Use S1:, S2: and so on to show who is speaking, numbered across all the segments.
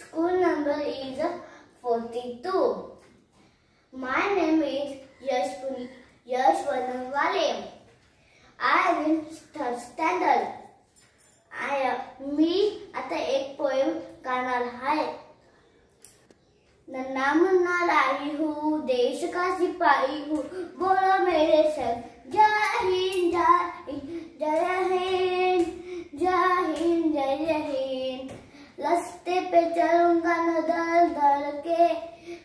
S1: School number is forty two my name is Yash Yash वाले I am in third standard आय मी आता एक poem गाणार आहे. नन्ना मुन्ना लाई हूँ, देश का सिपाही हूँ, बोलो मेरे सर हिंद रस्ते पे चलूँगा न दल दल के।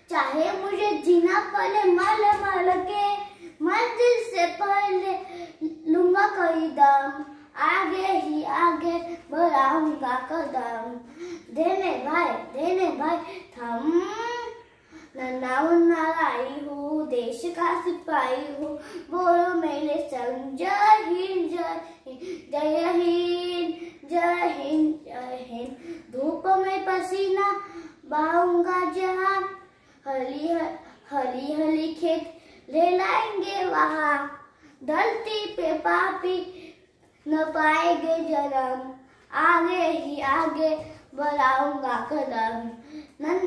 S1: चाहे मुझे जीना पड़े मल मल के, मंजिल से पहले लूँगा कोई दम। आगे ही आगे बढ़ाऊँगा कदम। देने भाई देने भाई, थम। नन्ना मुन्ना हूँ, देश का सिपाही हूँ। बोलो मेरे संग जय जय जय हिंद जय हिंद जय हिंद धूप में पसीना बहाऊँगा जहाँ। हली हली हली खेत ले लाएँगे वहाँ। धरती पे पापी न पाएँगे जन्म। आगे ही आगे बढ़ाऊँगा कदम। नन,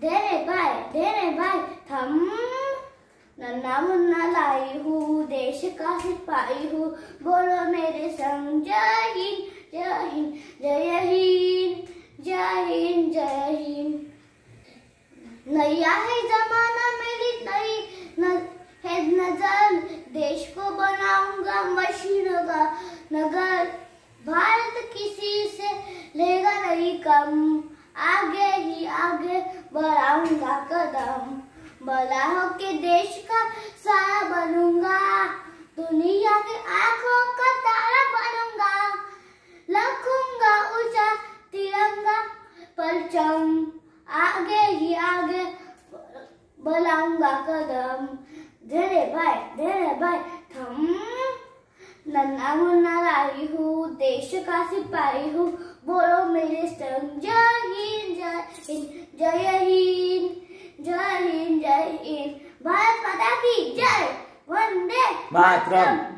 S1: धेरे भाई धेरे भाई, थम। नन्ना मुन्ना लाई हूँ, देश का सिपाही हूँ। बोलो मेरे संग जय हिंद जय हिंद, जय हिंद जय हिंद जय हिंद नैया है जमाना मेरी नई है नज़र। देश को बनाऊँगा, मशीन का नगर। भारत किसी से लेगा नहीं कम। आगे ही आगे बढ़ाऊँगा कदम। बड़ा होके देश का सारा बनूँगा। दुनिया की आँखों का तारा बनूँगा। लखूँगा ऊँचा तिरंगा परचम आगे ही आगे बढ़ाऊँगा कदम। धीरे भाई धीरे भाई थम। नन्ना मुन्ना लाई हूँ देश का सिपाही हूँ। बोलो मेरे संग जय हिंद जय हिंद जय हिंद जय हिंद जय हिंद। भारत माता की जय। वंदे
S2: मातरम।